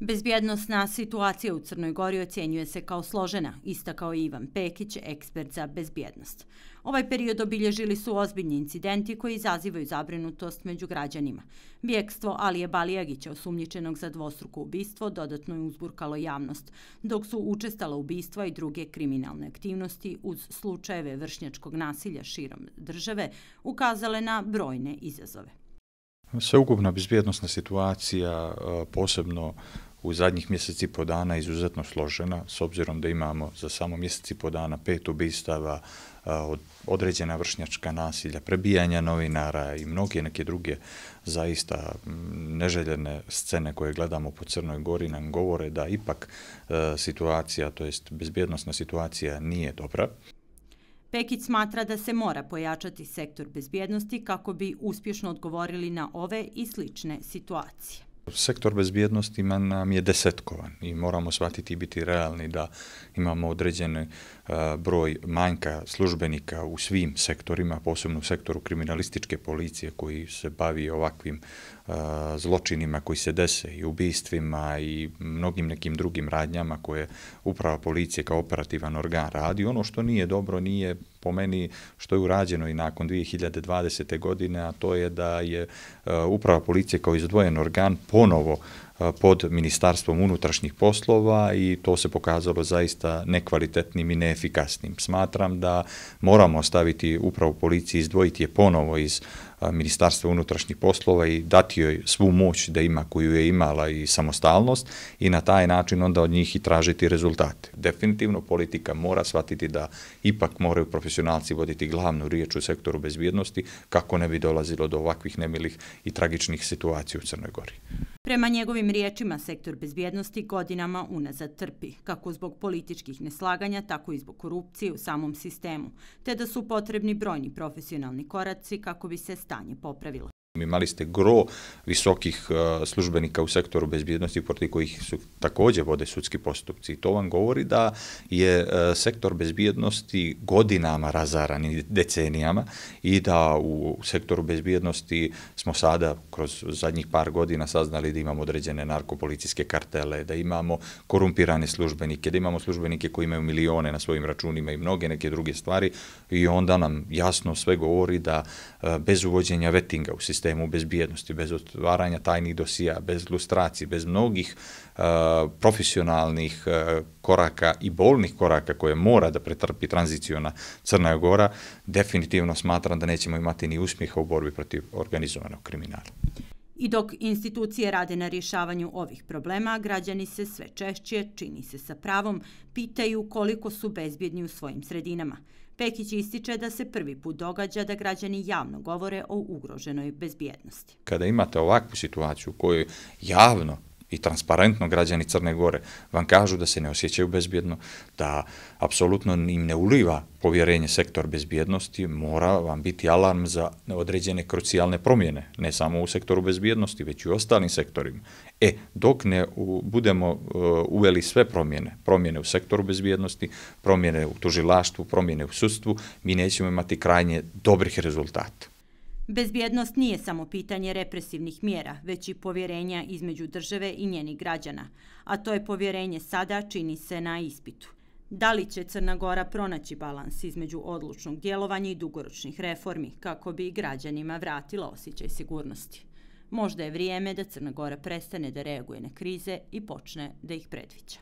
Bezbjednostna situacija u Crnoj Gori ocjenjuje se kao složena, istakao Ivan Pekić, ekspert za bezbjednost. Ovaj period obilježili su ozbiljni incidenti koji izazivaju zabrinutost među građanima. Bijekstvo Alije Balijagića, osumnjičenog za dvostruko ubistvo, dodatno je uzburkalo javnost, dok su učestala ubistva i druge kriminalne aktivnosti uz slučajeve vršnjačkog nasilja širom države ukazale na brojne izazove. Sveukupna bezbjednostna situacija, posebno u zadnjih mjeseci po dana izuzetno složena, s obzirom da imamo za samo mjeseci po dana pet ubistava, određena vršnjačka nasilja, prebijanja novinara i mnoge neke druge zaista neželjene scene koje gledamo po Crnoj Gori nam govore da ipak e, situacija, to jest bezbjednostna situacija nije dobra. Pekić smatra da se mora pojačati sektor bezbjednosti kako bi uspješno odgovorili na ove i slične situacije. Sektor bezbjednosti nam je desetkovan i moramo shvatiti i biti realni da imamo određen e, broj manjka službenika u svim sektorima, posebno u sektoru kriminalističke policije koji se bavi ovakvim e, zločinima koji se dese i ubistvima i mnogim nekim drugim radnjama koje uprava policije kao operativan organ radi. Ono što nije dobro nije po meni što je urađeno i nakon 2020. godine, a to je da je e, uprava policije kao izdvojen organ ponovo pod Ministarstvom unutrašnjih poslova i to se pokazalo zaista nekvalitetnim i neefikasnim. Smatram da moramo staviti upravu policije, izdvojiti je ponovo iz Ministarstva unutrašnjih poslova i dati joj svu moć da ima koju je imala i samostalnost i na taj način onda od njih i tražiti rezultate. Definitivno politika mora shvatiti da ipak moraju profesionalci voditi glavnu riječ u sektoru bezbjednosti kako ne bi dolazilo do ovakvih nemilih i tragičnih situacija u Crnoj Gori. Prema njegovim riječima, sektor bezbjednosti godinama unazad trpi, kako zbog političkih neslaganja, tako i zbog korupcije u samom sistemu, te da su potrebni brojni profesionalni koraci kako bi se stanje popravilo. Imali ste gro visokih eh, službenika u sektoru bezbjednosti protiv kojih su također vode sudski postupci. I to vam govori da je eh, sektor bezbjednosti godinama razaran i decenijama i da u sektoru bezbjednosti smo sada kroz zadnjih par godina saznali da imamo određene narkopolicijske kartele, da imamo korumpirane službenike, da imamo službenike koji imaju milione na svojim računima i mnoge neke druge stvari i onda nam jasno sve govori da eh, bez uvođenja vetinga u sistemu sistemu bezbjednosti, bez otvaranja tajnih dosija, bez ilustracije, bez mnogih uh, profesionalnih uh, koraka i bolnih koraka koje mora da pretrpi tranzicijona Crna Gora, definitivno smatram da nećemo imati ni uspjeha u borbi protiv organizovanog kriminala. I dok institucije rade na rješavanju ovih problema, građani se sve češće, čini se sa pravom, pitaju koliko su bezbjedni u svojim sredinama. Pekić ističe da se prvi put događa da građani javno govore o ugroženoj bezbjednosti. Kada imate ovakvu situaciju u kojoj javno i transparentno građani Crne Gore vam kažu da se ne osjećaju bezbjedno, da apsolutno im ne uliva povjerenje sektor bezbjednosti, mora vam biti alarm za određene krucijalne promjene, ne samo u sektoru bezbjednosti, već i u ostalim sektorima. E, dok ne u, budemo uh, uveli sve promjene, promjene u sektoru bezbjednosti, promjene u tužilaštvu, promjene u sudstvu, mi nećemo imati krajnje dobrih rezultata. Bezbjednost nije samo pitanje represivnih mjera, već i povjerenja između države i njenih građana, a to je povjerenje sada čini se na ispitu. Da li će Crna Gora pronaći balans između odlučnog djelovanja i dugoročnih reformi kako bi građanima vratila osjećaj sigurnosti? Možda je vrijeme da Crna Gora prestane da reaguje na krize i počne da ih predviđa.